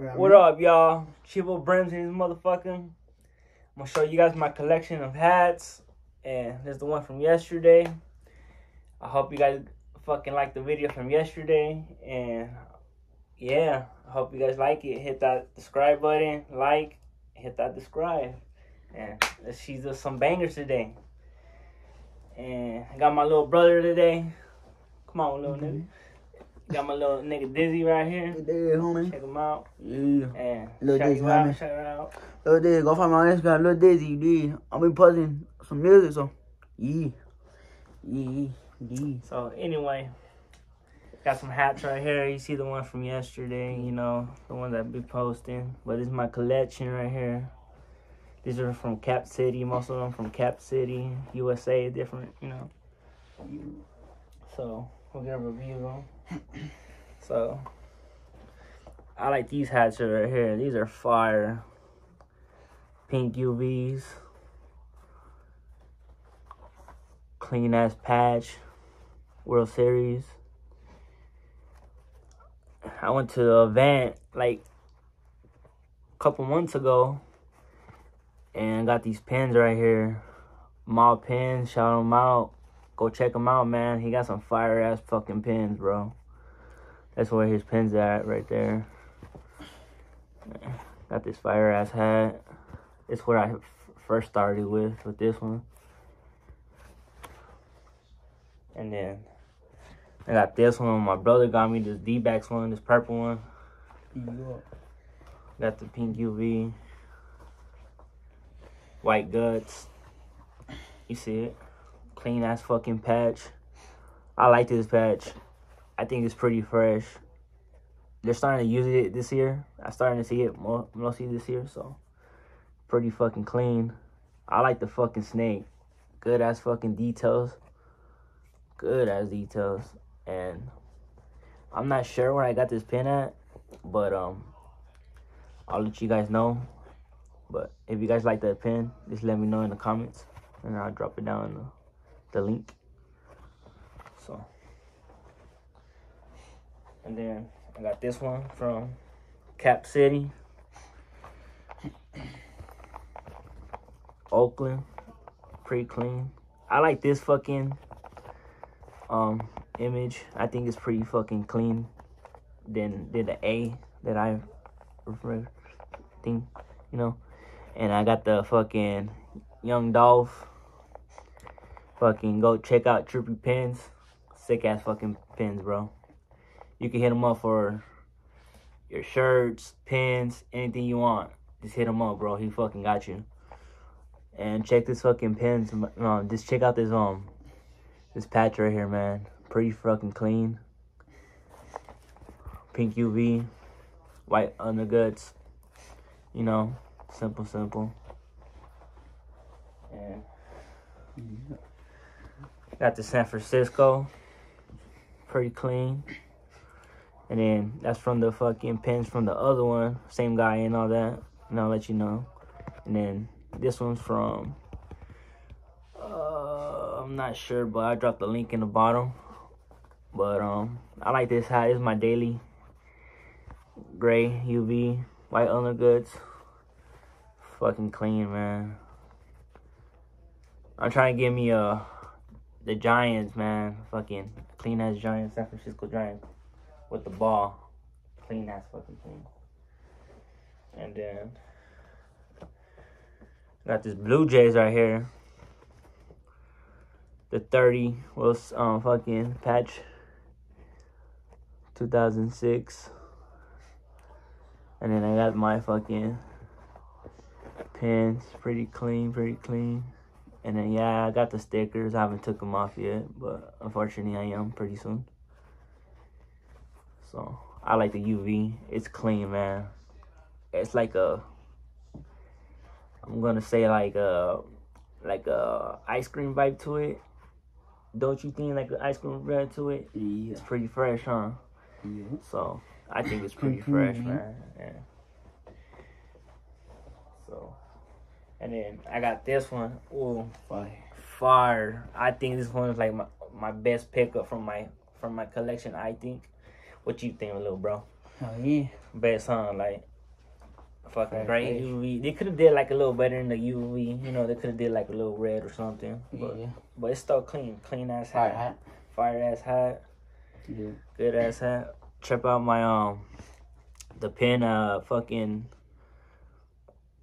Yeah, What up, y'all? Chivo Brims in this motherfucker. I'm gonna show you guys my collection of hats, and there's the one from yesterday. I hope you guys fucking like the video from yesterday, and yeah, I hope you guys like it. Hit that subscribe button, like, hit that subscribe, and let's see just some bangers today. And I got my little brother today. Come on, little nigga. Mm-hmm. Got my little nigga Dizzy right here. Day, homie. Check him out. Yeah. And Lil shout Dizzy, you out, homie. shout out. Little Dizzy, go find my Instagram, Little Dizzy, did. I'll be posting some music, so. Yeah. Yeah. Yeah. So anyway, got some hats right here. You see the one from yesterday, you know, the one that I be posting. But this is my collection right here. These are from Cap City, most of them from Cap City, USA, different, you know. So we'll get a review them. So I like these hats right here. These are fire. Pink UVs. Clean ass patch. World Series. I went to the event like a couple months ago and got these pins right here. Mob pins, shout them out. Go check him out, man. He got some fire ass fucking pins, bro. That's where his pins at right there. Got this fire ass hat. It's where I first started with with this one. And then I got this one. My brother got me this D-backs one, this purple one. Got the pink UV. White guts. You see it? Clean ass fucking patch. I like this patch. I think it's pretty fresh. They're starting to use it this year. I'm starting to see it mo- mostly this year, so pretty fucking clean. I like the fucking snake. Good ass fucking details. Good ass details. And I'm not sure where I got this pin at, but um I'll let you guys know. But if you guys like that pin, just let me know in the comments, and I'll drop it down in the, link. So, and then I got this one from Cap City, Oakland, pretty clean. I like this fucking um image. I think it's pretty fucking clean. Than than the A that I thing, you know. And I got the fucking Young Dolph. Fucking go check out Trippy Pins. Sick ass fucking pins, bro. You can hit them up for your shirts, pins, anything you want. Just hit him up, bro. He fucking got you. And check this fucking pins. No, just check out this um this patch right here, man. Pretty fucking clean. Pink UV, white underguts. You know, simple, simple. And got the San Francisco, pretty clean. And then that's from the fucking pins from the other one, same guy and all that. And I'll let you know. And then this one's from, uh, I'm not sure, but I dropped the link in the bottom. But um, I like this hat. It's my daily gray UV white undergoods. Fucking clean, man. I'm trying to get me uh the Giants, man. Fucking clean ass Giants, San Francisco Giants with the ball. Clean ass fucking clean. And then got this Blue Jays right here. The 30 was um fucking patch 2006. And then I got my fucking pins, pretty clean, pretty clean. And then yeah, I got the stickers. I haven't took them off yet, but unfortunately I am pretty soon. So I like the UV. It's clean, man. It's like a. I'm gonna say like a, like a ice cream vibe to it. Don't you think like an ice cream vibe to it? Yeah. It's pretty fresh, huh? Yeah. So I think it's pretty fresh, man. Yeah. So, and then I got this one. Ooh, Fire. fire! I think this one is like my, my best pickup from my from my collection. I think. What you think, little bro? Hell yeah. best song like fucking Right, great. UV. They could have did like a little better in the UV. You know, they could have did like a little red or something. But Yeah. but it's still clean, clean ass Fire hat, hat. fire ass hat, Yeah. good ass hat. Check out my um the pin uh fucking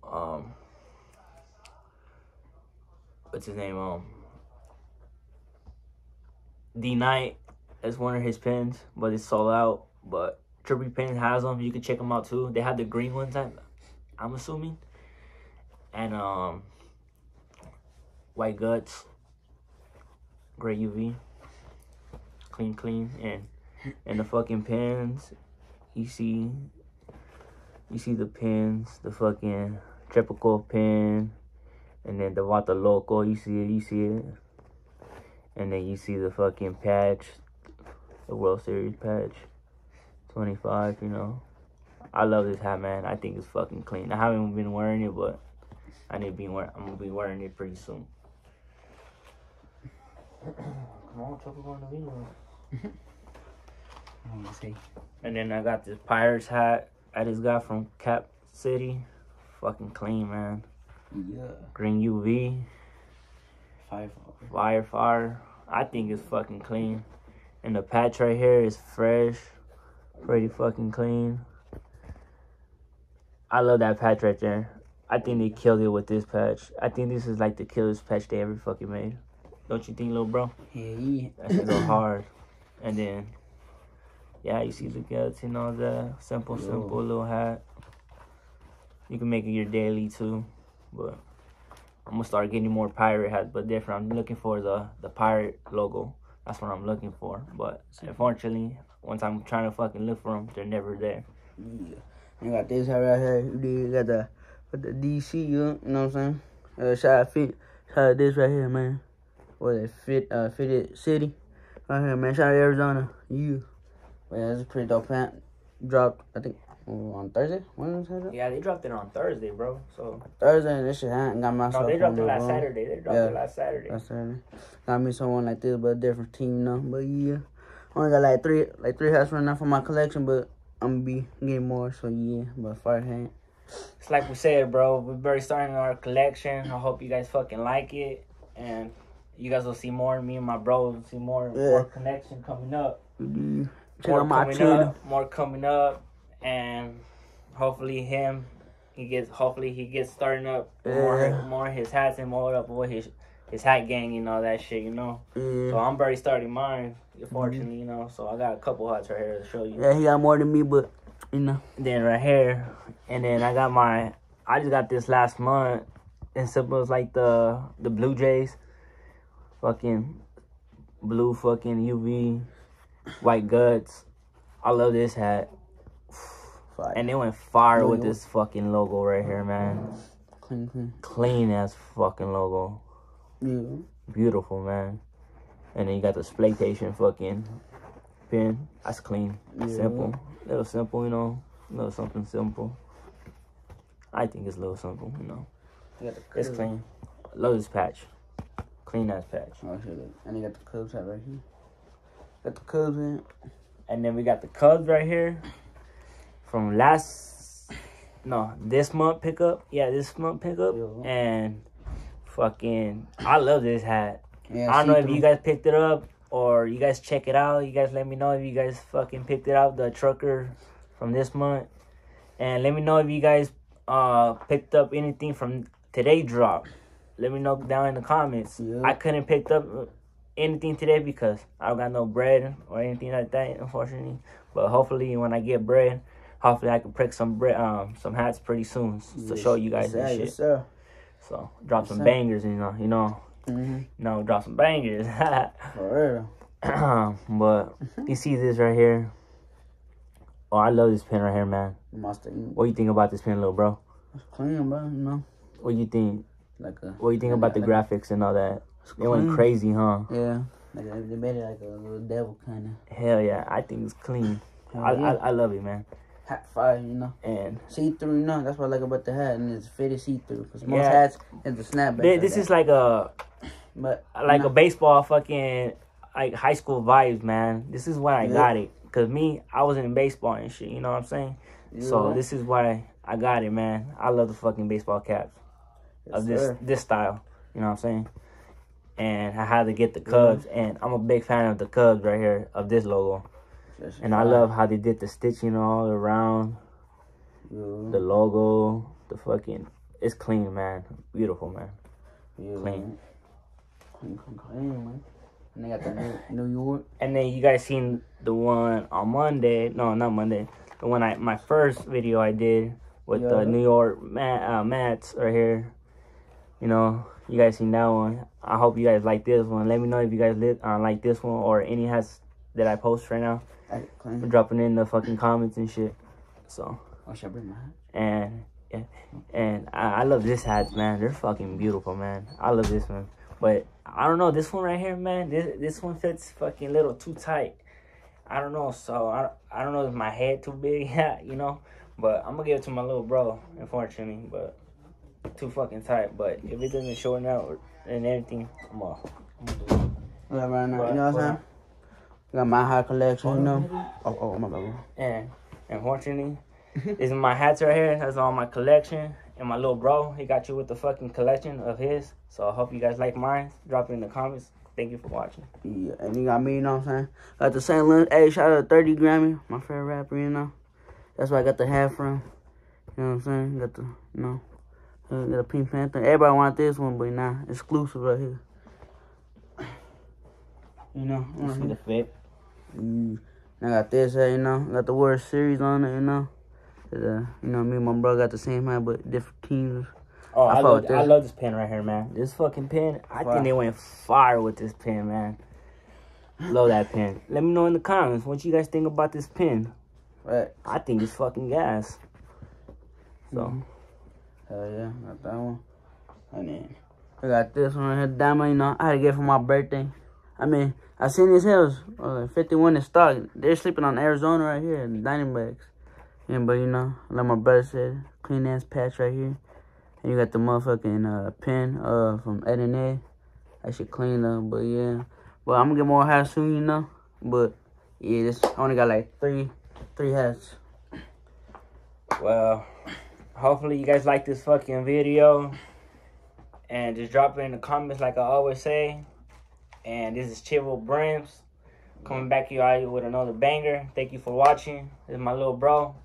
um what's his name um D Knight is one of his pins, but it's sold out. But Trippy Pins has them. You can check them out too. They have the green ones. I'm, I'm assuming, and um, white guts, gray UV, clean, clean, and and the fucking pins. You see, you see the pins, the fucking Tropical pin, and then the Vata Loco. You see it. You see it. And then you see the fucking patch, the World Series patch, 25, you know. I love this hat, man. I think it's fucking clean. I haven't been wearing it, but I need to be wearing. I'm gonna be wearing it pretty soon. Come on, Tropical on the video. I'm gonna. And then I got this Pirates hat I just got from Cap City. Fucking clean, man. Yeah. Green UV, fire, fire. I think it's fucking clean. And the patch right here is fresh, pretty fucking clean. I love that patch right there. I think they killed it with this patch. I think this is like the killest patch they ever fucking made. Don't you think, little bro? Yeah, yeah. That shit go hard. And then, yeah, you see the guts and all that. Simple, Yo. simple little hat. You can make it your daily too. But I'm gonna start getting more pirate hats, but different. I'm looking for the the pirate logo. That's what I'm looking for. But unfortunately, once I'm trying to fucking look for them, they're never there. Yeah. You got this hat right here. You got the with the DC. You know what I'm saying? Uh, shout out fit. Shout out this right here, man. What is it? Fit uh fitted city. Right here, man. Shout out Arizona. You. Yeah, this is a pretty dope pant. Dropped I think on Thursday. When was? Yeah, they dropped it on Thursday, bro. So Thursday. This shit had got myself. no, they dropped it last road. Saturday. They dropped Yeah. it last Saturday. Last Saturday. Got me someone like this, but a different team, you know. But yeah, only got like three, like three hats right now for my collection, but I'm gonna be getting more. So yeah, but fire hand. It's like we said, bro. We're very starting our collection. I hope you guys fucking like it, and you guys will see more. Me and my bro will see more, Yeah. more connection coming up. Yeah. More my coming up, more coming up, and hopefully him, he gets. Hopefully he gets starting up with more, more his hats and more up with his his hat gang and all that shit. You know. Yeah. So I'm already starting mine. Fortunately, mm-hmm. you know. So I got a couple hats right here to show you. yeah, he got more than me, but you know. then right here, and then I got my. I just got this last month, and simple as like the the Blue Jays, fucking blue fucking UV, white guts. I love this hat, Fire. and they went fire with this fucking logo right here, man. clean, clean. Clean as fucking logo, Yeah. beautiful, man. And then you got the Splaytation fucking pin. That's clean, Yeah. simple, little simple, you know, little something simple. I think it's a little simple, you know. The It's clean. Love this patch. Clean ass patch. Oh shit! And you got the Cubs hat right here. Got the Cubs in. And then we got the Cubs right here. From last no, this month pickup. Yeah, this month pickup. Yo. And fucking I love this hat. Yeah, I don't know if you guys picked it up or you guys check it out. You guys let me know if you guys fucking picked it out, the trucker from this month. And let me know if you guys uh picked up anything from today drop. Let me know down in the comments. Yeah. I couldn't pick up anything today because I don't got no bread or anything like that, unfortunately. But hopefully when I get bread, hopefully I can pick some bread um some hats pretty soon to Yes, show you guys yes, this shit. Sir. So drop some sir. bangers, you know, you know. Mm-hmm. You know, drop some bangers. For real. but you see this right here. Oh, I love this pen right here, man. Ink. What you think about this pen, little bro? It's clean, bro. You know, What you think? like a. What you think about the graphics and all that? They went crazy, huh? Yeah. Like they made it like a little devil kind of. Hell yeah, I think it's clean. I, I I love it, man. hat fire, you know. And See through, you know. That's what I like about the hat, and it's fitted see through. Cause most Yeah. hats is the snapback. like this is like a but like you a baseball fucking like high school vibes, man. This is when I Yeah. got it. cause me, I wasn't in baseball and shit. You know what I'm saying? Yeah. So this is why I got it, man. I love the fucking baseball caps Yes, of this sir. this style. You know what I'm saying? And I had to get the Cubs, and I'm a big fan of the Cubs right here of this logo. Yes, And I love how they did the stitching all around Yeah. the logo, the fucking. It's clean, man. Beautiful, man. Yeah, clean. man. Clean, clean, clean, man. And they got the New, New York. And then you guys seen the one on Monday? No, not Monday. The one I my first video I did with Yeah. the New York Met, uh, Mets right here. You know, you guys seen that one. I hope you guys like this one. Let me know if you guys lit, uh, like this one or any hats that I post right now. Clean. Dropping in the fucking comments and shit. So Oh, should I bring my hat? and yeah, and I, I love this hats, man. They're fucking beautiful, man. I love this one, but I don't know this one right here, man. This this one fits fucking little too tight. I don't know, so I I don't know if my head too big, you know. But I'm gonna give it to my little bro, unfortunately, but too fucking tight. But if it doesn't shorten out and everything, I'm off. Yeah, right now. But- you know what I'm but- saying? Got my hat collection, you know. Oh, oh, my bad. bro. And unfortunately, this is my hats right here. That's all my collection. And my little bro, he got you with the fucking collection of his. So I hope you guys like mine. Drop it in the comments. Thank you for watching. Yeah, and you got me, you know what I'm saying? Got the St. Louis. Hey, shout out to 30 Grammy, my favorite rapper, you know. That's where I got the hat from. You know what I'm saying? Got the, you know, got a Pink Panther. Everybody want this one, but nah, exclusive right here. You know, see the fit? Mm, I got this you know. Got the World Series on it, you know. Uh, you know, me and my brother got the same hat, but different teams. Oh, I I, love, with I this. love this pen right here, man. This fucking pen, I Fire. think they went fire with this pen, man. Love that pen. Let me know in the comments what you guys think about this pen. Right. I think it's fucking gas. So, Mhm. Hell yeah, got that one. And then I got this one right here, diamond. You know, I had to get it for my birthday. I mean, I seen these hills, uh, 51 in stock. They're sleeping on Arizona right here, in dining bags. Yeah, but you know, like my brother said, clean ass patch right here. And you got the motherfucking uh, pen uh, from Ed and Ed. That shit clean though, but yeah. But I'm gonna get more hats soon, you know. But yeah, this I only got like three, three hats. well, hopefully you guys like this fucking video. And just drop it in the comments like I always say. And this is Chivo Brims coming back to you all with another banger. Thank you for watching. This is my little bro.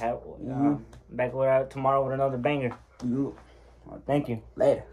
Have, um, back with, tomorrow with another banger. You Thank you. later.